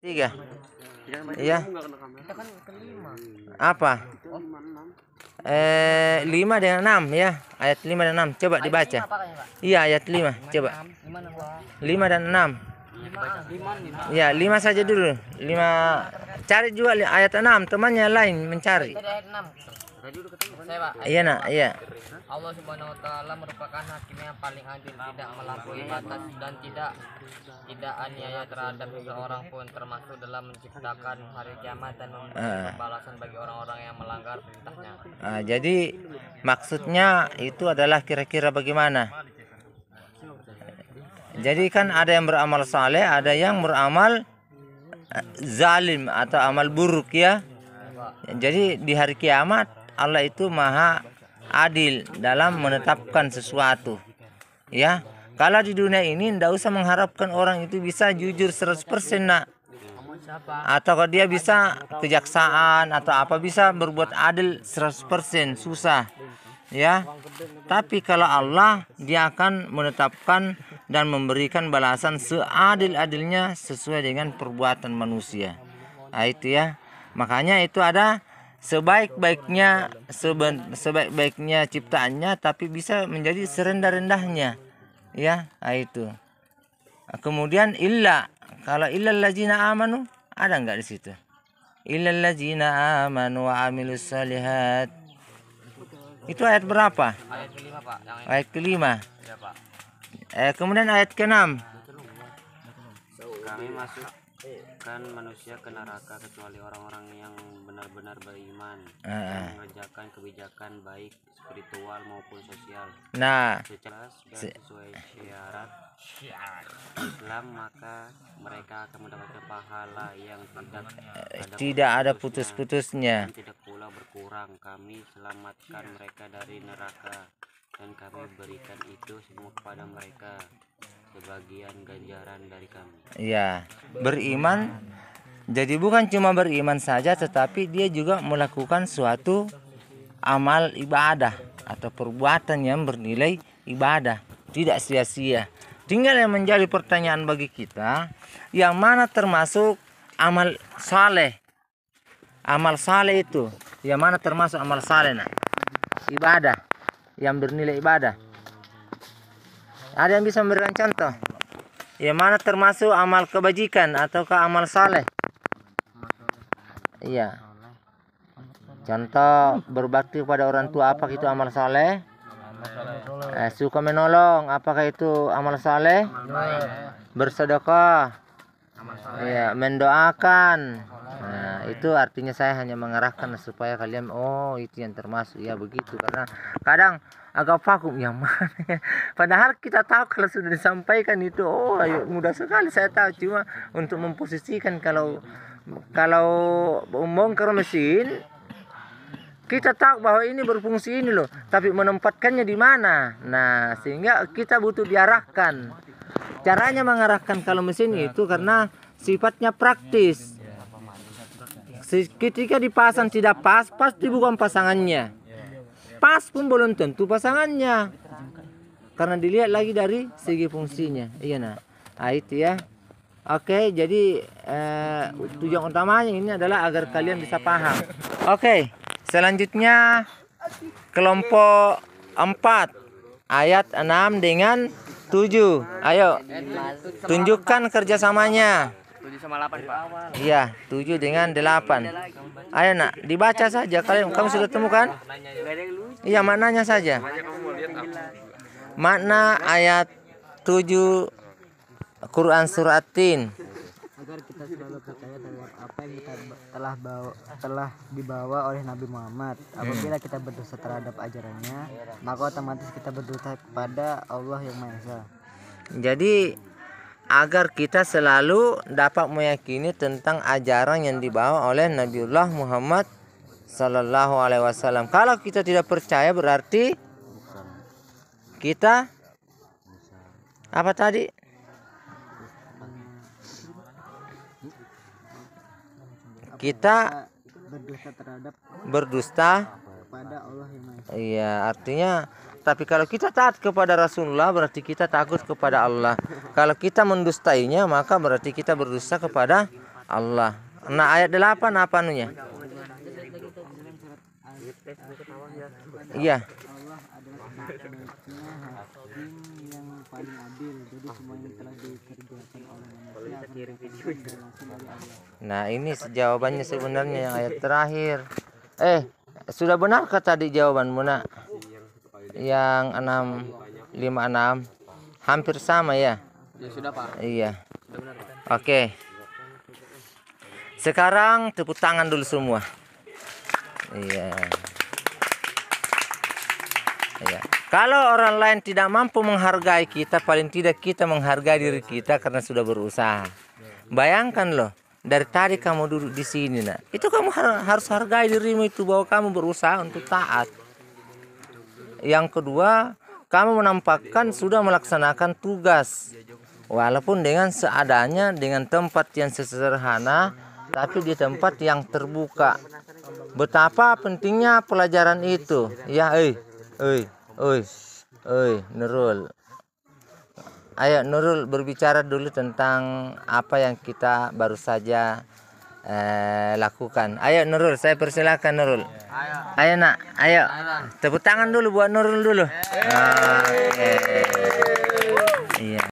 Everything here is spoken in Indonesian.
Tiga. Iya. Apa? Eh, lima dengan enam ya. Ayat lima dan enam. Coba dibaca. Iya, ayat lima. Coba. Lima dan enam. Ya, lima saja dulu. Lima. Cari juga ayat enam. Temannya lain mencari. Tadi ayat 6. Saya Pak. Iya nak. Iya. Allah Subhanahu wa taala merupakan hakim yang paling adil, tidak melampaui batas dan tidak tidak aniaya terhadap seseorang pun termasuk dalam menciptakan hari kiamat dan memberikan balasan bagi orang-orang yang melanggar perintahnya. Ah, jadi maksudnya itu adalah kira-kira bagaimana? Jadi kan ada yang beramal saleh, ada yang beramal eh, zalim atau amal buruk ya. Jadi di hari kiamat Allah itu maha adil dalam menetapkan sesuatu. Ya. Kalau di dunia ini tidak usah mengharapkan orang itu bisa jujur 100% nak atau kalau dia bisa kejaksaan atau apa bisa berbuat adil 100% susah ya tapi kalau Allah dia akan menetapkan dan memberikan balasan seadil-adilnya sesuai dengan perbuatan manusia nah, itu ya makanya itu ada sebaik-baiknya seben- sebaik-baiknya ciptaannya tapi bisa menjadi serendah-rendahnya ya nah, itu Kemudian illa kalau illa ladzina amanu ada enggak di situ? Illa ladzina amanu wa amilus salihat. Itu ayat berapa? Ayat kelima Pak, Ayat kelima. ya Pak. Eh, kemudian ayat keenam. Kami masukkan manusia ke neraka kecuali orang-orang yang benar-benar beriman. Ah, dan mengerjakan kebijakan baik spiritual maupun sosial. Nah, secara dan sesuai syarat Islam maka mereka akan mendapatkan pahala yang tidak ada tidak ada putus-putusnya. tidak pula berkurang. Kami selamatkan mereka dari neraka. Dan kami berikan itu semua kepada mereka sebagian ganjaran dari kami Ya, beriman jadi bukan cuma beriman saja tetapi dia juga melakukan suatu amal ibadah atau perbuatan yang bernilai ibadah, tidak sia-sia. Tinggal yang menjadi pertanyaan bagi kita, yang mana termasuk amal saleh? Amal saleh itu, yang mana termasuk amal saleh nak? Ibadah, yang bernilai ibadah. Ada yang bisa memberikan contoh? Yang mana termasuk amal kebajikan ataukah amal saleh? Iya. Contoh berbakti kepada orang tua apakah itu amal saleh? Eh, suka menolong apakah itu amal saleh? Bersedekah. Iya, mendoakan. Nah, itu artinya saya hanya mengarahkan supaya kalian oh itu yang termasuk ya begitu karena kadang agak vakum yang mana ya. Padahal kita tahu kalau sudah disampaikan itu oh ayo, mudah sekali saya tahu cuma untuk memposisikan kalau kalau membongkar mesin kita tahu bahwa ini berfungsi ini loh, tapi menempatkannya di mana. Nah, sehingga kita butuh diarahkan. Caranya mengarahkan kalau mesin itu karena sifatnya praktis. Ketika dipasang tidak pas, pasti bukan pasangannya. Pas pun belum tentu pasangannya. Karena dilihat lagi dari segi fungsinya. Iya nah. Nah, itu ya. Oke, jadi eh, tujuan utamanya ini adalah agar kalian bisa paham. Oke, selanjutnya kelompok 4 ayat 6 dengan 7. Ayo, tunjukkan kerjasamanya. 7 sama 8 Pak. Iya, 7 dengan 8. Ayo nak, dibaca saja. Kalian kamu sudah temukan? Iya, maknanya saja. Makna ayat 7 Quran surat Tin. agar kita selalu percaya terhadap apa yang kita telah bawa telah dibawa oleh Nabi Muhammad. Apabila kita berdosa terhadap ajarannya, maka otomatis kita berdosa kepada Allah yang Maha Esa. Jadi agar kita selalu dapat meyakini tentang ajaran yang dibawa oleh Nabiullah Muhammad Sallallahu Alaihi Wasallam. Kalau kita tidak percaya berarti kita apa tadi? Kita Berdosa terhadap berdusta kepada Allah yang Maha Esa. Iya, artinya tapi kalau kita taat kepada Rasulullah berarti kita takut kepada Allah. Kalau kita mendustainya maka berarti kita berdusta kepada Allah. Nah ayat 8 apa anunya? Iya. Nah ini jawabannya sebenarnya yang ayat terakhir. Eh sudah benarkah tadi jawabanmu nak? Yang 6 56 hampir sama ya? Ya sudah Pak. Iya. Oke. Sekarang tepuk tangan dulu semua. Iya. Iya. Kalau orang lain tidak mampu menghargai kita, paling tidak kita menghargai diri kita karena sudah berusaha. Bayangkan loh, dari tadi kamu duduk di sini, nak. Itu kamu har- harus hargai dirimu itu bahwa kamu berusaha untuk taat. Yang kedua, kamu menampakkan sudah melaksanakan tugas. Walaupun dengan seadanya, dengan tempat yang sesederhana, tapi di tempat yang terbuka. Betapa pentingnya pelajaran itu. Ya, eh, eh, eh, eh, Nurul. Ayo Nurul berbicara dulu tentang apa yang kita baru saja eh, lakukan. Ayo Nurul, saya persilakan Nurul. Ayo nak, ayo. Tepuk tangan dulu buat Nurul dulu. Oke. Iya.